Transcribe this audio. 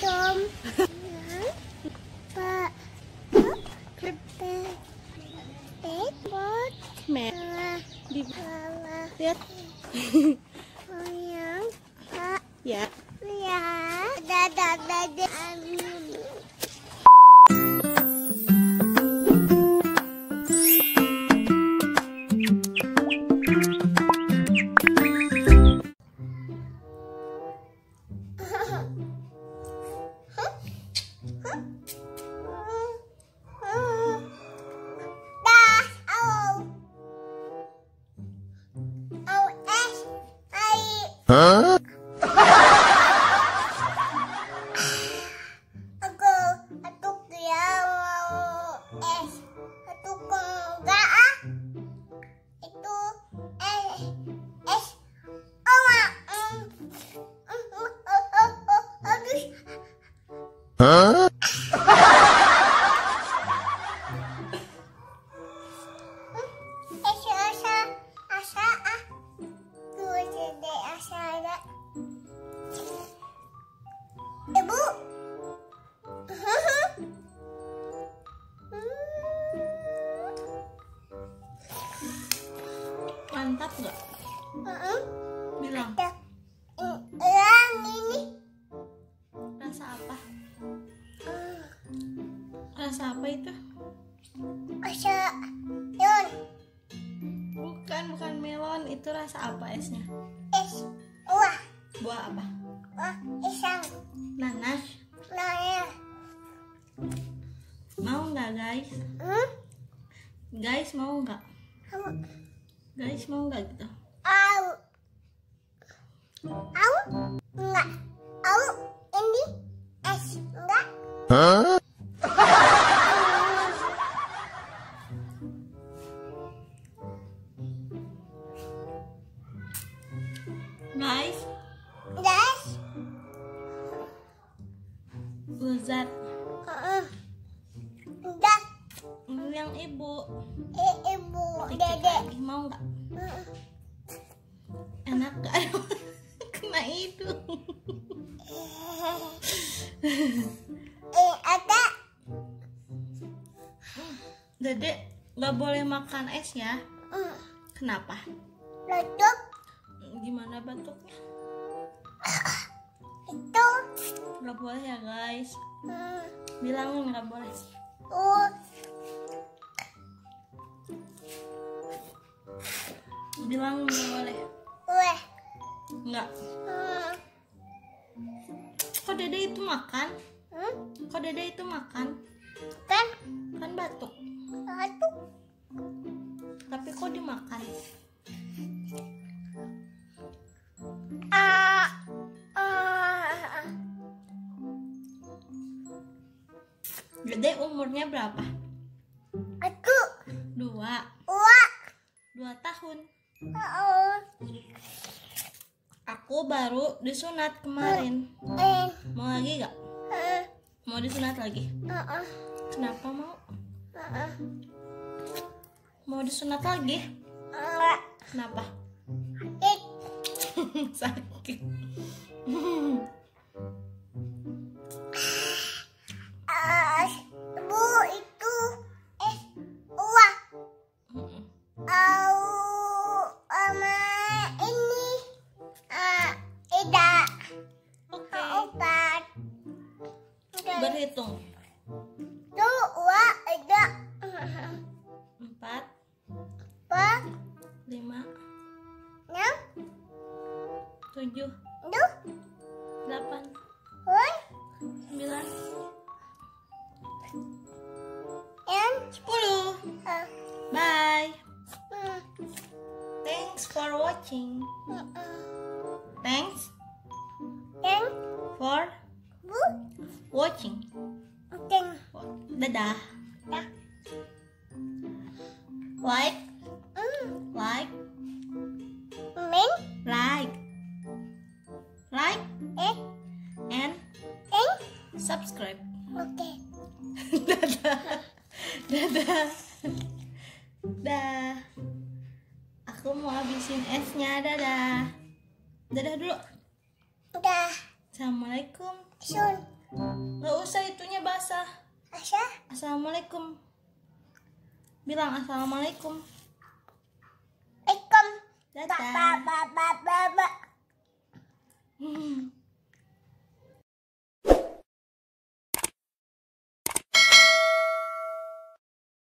Tom. Pak. Bot. Me di Salah. lihat Ayang. Kak. ya. Ya. Dadah dadah. Ai. Aku, aku dia mau es. Aku enggak ah. Itu es, es. Oh, mak. Mm. Mantap nggak? Bilang Ada. Yang ini. rasa apa? Rasa apa itu? Asa. Yon. Bukan, bukan melon. Itu rasa apa esnya? Es. Wah. Buah apa? Wah. Isang. Nanas. Ya. Mau nggak guys? Hmm? Guys mau nggak? Kamu. Guys mau nggak gitu? Au. Au. Enggak. Au. Ini. Es. Enggak. Guys, Yang ibu. Eh, ibu. Dede. lagi, mau nggak? Enak gak? Kena hidung. Eh, ada. Dedek nggak boleh makan es ya? Hmm. Kenapa? Tutup. Gimana batuknya? Itu. Nggak boleh ya guys. Hmm. Bilangin nggak boleh. Uh. Bilang nggak boleh. Weh. Nggak. Hmm. Kok dede itu makan? Hmm. Kok dede itu makan? Kan. Kan batuk. Satu. Tapi kok dimakan? Ah. Ah. Dede umurnya berapa? Aku. Dua. Wah. Dua tahun. Aku baru disunat kemarin. Mau lagi gak? Mau disunat lagi? Kenapa mau? Mau disunat lagi? Kenapa? Eh. Sakit. Berhitung. Wah, ada. Empat, Wah, lima, enam, tujuh, tuh, delapan, sembilan, yang, sepuluh. ah, Bye. hmm, Thanks for watching. Watching. yang, Dadah. dah, Like, hmm, like, min, like, like, eh, and yang, subscribe. oke. Dadah. Dadah. Dah. Aku mau habisin esnya. Dadah. Dadah dulu. Dah, Assalamualaikum. Sun. Nggak usah itunya basah. Asa. Assalamualaikum. Bilang assalamualaikum. Ikom. Ba ba ba ba.